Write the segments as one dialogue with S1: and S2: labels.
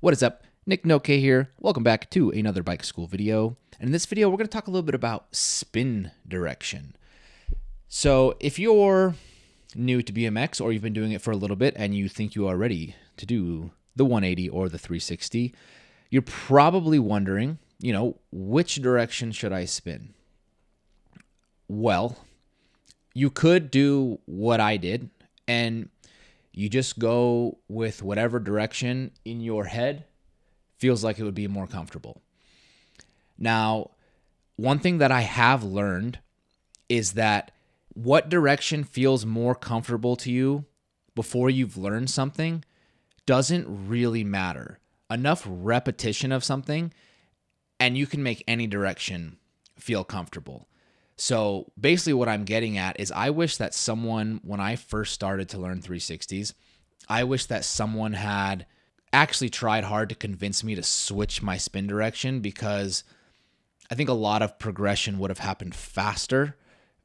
S1: What is up? Nick Noke here. Welcome back to another bike school video. And in this video, we're going to talk a little bit about spin direction. So if you're new to BMX or you've been doing it for a little bit and you think you are ready to do the 180 or the 360, you're probably wondering, you know, which direction should I spin? Well, you could do what I did and you just go with whatever direction in your head feels like it would be more comfortable. Now, one thing that I have learned is that what direction feels more comfortable to you before you've learned something doesn't really matter. Enough repetition of something, and you can make any direction feel comfortable. So basically, what I'm getting at is I wish that someone, when I first started to learn 360s, I wish that someone had actually tried hard to convince me to switch my spin direction because I think a lot of progression would have happened faster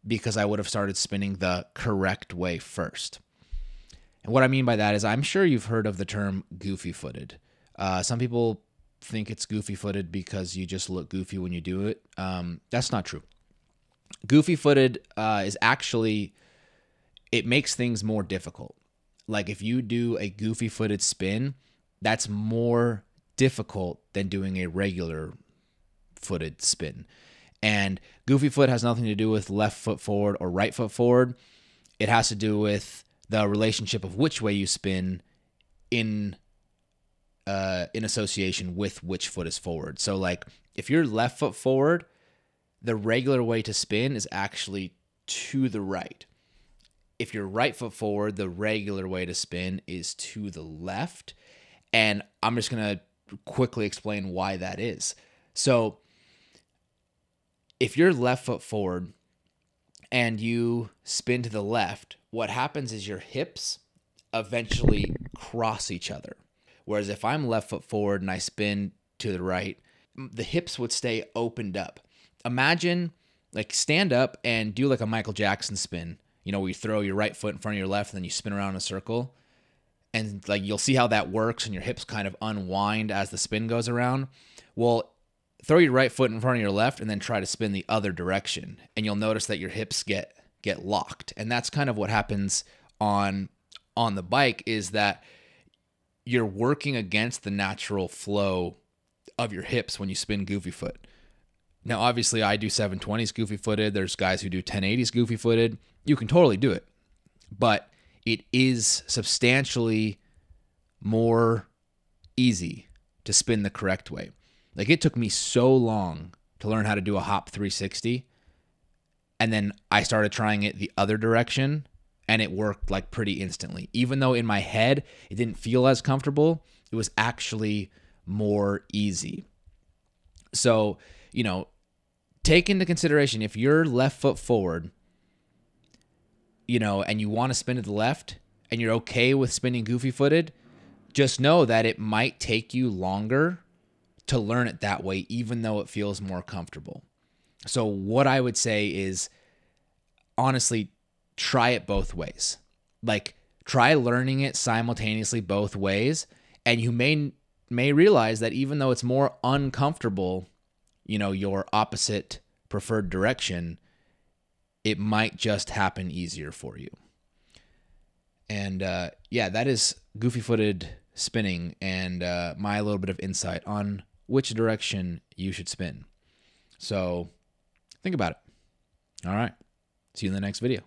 S1: because I would have started spinning the correct way first. And what I mean by that is, I'm sure you've heard of the term goofy footed. Uh, some people think it's goofy footed because you just look goofy when you do it. Um, that's not true. Goofy footed uh, is actually, it makes things more difficult. Like if you do a goofy footed spin, that's more difficult than doing a regular footed spin. And goofy foot has nothing to do with left foot forward or right foot forward. It has to do with the relationship of which way you spin in uh, in association with which foot is forward. So like if you're left foot forward, the regular way to spin is actually to the right. If you're right foot forward, the regular way to spin is to the left. And I'm just going to quickly explain why that is. So if you're left foot forward and you spin to the left, what happens is your hips eventually cross each other. Whereas if I'm left foot forward and I spin to the right, the hips would stay opened up imagine like stand up and do like a Michael Jackson spin. You know, where you throw your right foot in front of your left and then you spin around in a circle. And like you'll see how that works and your hips kind of unwind as the spin goes around. Well, throw your right foot in front of your left and then try to spin the other direction. And you'll notice that your hips get get locked. And that's kind of what happens on on the bike is that you're working against the natural flow of your hips when you spin goofy foot. Now, obviously, I do 720s goofy footed. There's guys who do 1080s goofy footed. You can totally do it, but it is substantially more easy to spin the correct way. Like it took me so long to learn how to do a hop 360. And then I started trying it the other direction and it worked like pretty instantly. Even though in my head it didn't feel as comfortable, it was actually more easy. So, you know, take into consideration if you're left foot forward, you know, and you want to spin to the left and you're okay with spinning goofy footed, just know that it might take you longer to learn it that way, even though it feels more comfortable. So, what I would say is honestly, try it both ways. Like, try learning it simultaneously both ways, and you may may realize that even though it's more uncomfortable you know, your opposite preferred direction, it might just happen easier for you. And uh, yeah, that is goofy footed spinning and uh, my little bit of insight on which direction you should spin. So think about it. All right. See you in the next video.